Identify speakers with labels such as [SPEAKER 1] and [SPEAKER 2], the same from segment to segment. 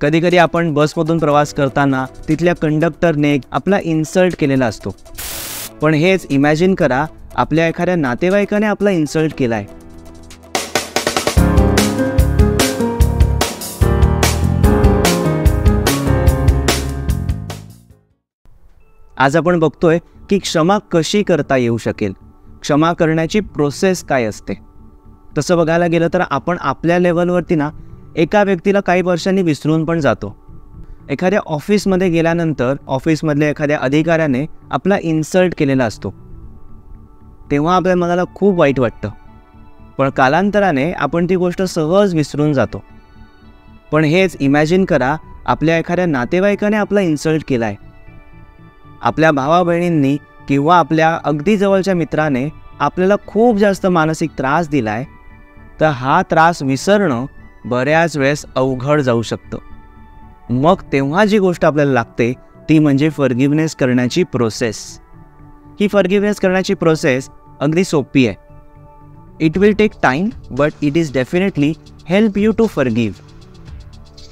[SPEAKER 1] कधीकधी आपण बसमधून प्रवास करताना तिथल्या कंडक्टरने आपला इन्सल्ट केलेला असतो. पण हेच इमॅजिन करा आपल्या एखाद्या नातेवाईकाने आपला इन्सल्ट केला आहे आज आपण बघतोय की क्षमा कशी करता येऊ शकेल? क्षमा करण्याची प्रोसेस काय असते? तसं बघायला गेलं तर आपण आपल्या लेवलवरती ना एका व्यक्तीला काही वर्षांनी विसरून पण जातो. एखाद्या ऑफिसमध्ये गेल्यानंतर ऑफिसमधल्या एखाद्या अधिकाऱ्याने आपला इन्सल्ट केलेला असतो. तेव्हा आपल्या मनाला खूप वाईट वाटतं. पण कालांतराने आपण ती गोष्ट सहज विसरून जातो. पण हेच इमॅजिन करा आपल्या एखाद्या नातेवाईकाने आपला इन्सल्ट केला आहे आपल्या भावा बहिणींनी किंवा आपल्या अगदी जवळच्या मित्राने आपल्याला खूप जास्त मानसिक त्रास दिला आहे तर हा त्रास विसरणं बऱ्याच वेळेस अवघड जाऊ शकतं. मग तेव्हा जी गोष्ट आपल्याला लागते ती म्हणजे फर्गिवनेस करण्याची प्रोसेस ही फर्गिवनेस करण्याची प्रोसेस अगदी सोपी आहे. It will take time but it is definitely help you to forgive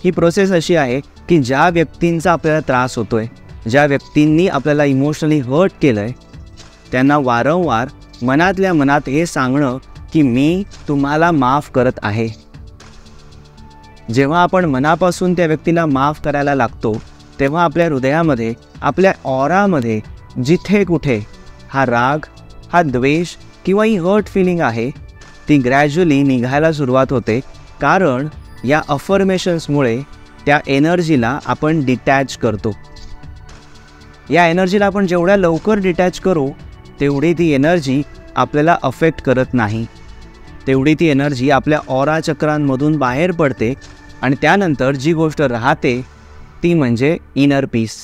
[SPEAKER 1] he process अशी आहे की ज्या व्यक्तींचा आपल्याला त्रास होतो आहे ज्या व्यक्तींनी आपल्याला इमोशनली हर्ट केलं आहे त्यांना वारंवार मनातल्या मनात हे सांगणं की मी तुम्हाला माफ करत आहे. जेव्हा आपण मनापासून त्या व्यक्तीला माफ करायला लागतो तेव्हा आपल्या हृदयामध्ये आपल्या ऑरामध्ये जिथे कुठे हा राग हा द्वेष किंवा ही हर्ट फिलिंग आहे ती ग्रॅज्युअली निघायला सुरुवात होते. कारण या अफर्मेशन्समुळे त्या एनर्जीला आपण डिटॅच करतो. या एनर्जीला आपण जेवढ्या लवकर डिटॅच करू तेवढी ती एनर्जी आपल्याला अफेक्ट करत नाही. तेवढी ती एनर्जी आपल्या ऑरा चक्रांमधून बाहेर पडते आणि त्यानंतर जी गोष्ट राहते ती म्हणजे इनर पीस